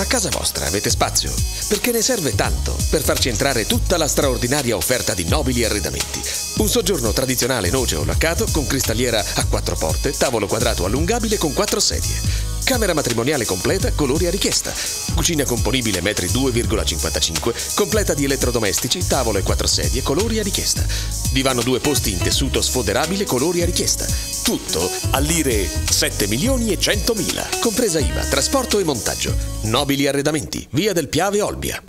A casa vostra avete spazio? Perché ne serve tanto per farci entrare tutta la straordinaria offerta di nobili arredamenti. Un soggiorno tradizionale noce o laccato con cristalliera a quattro porte, tavolo quadrato allungabile con quattro sedie. Camera matrimoniale completa, colori a richiesta. Cucina componibile metri 2,55, completa di elettrodomestici, tavolo e quattro sedie, colori a richiesta. Divano due posti in tessuto sfoderabile, colori a richiesta. Tutto a lire 7 milioni e 100 mila, compresa IVA, trasporto e montaggio. Nobili arredamenti, via del Piave Olbia.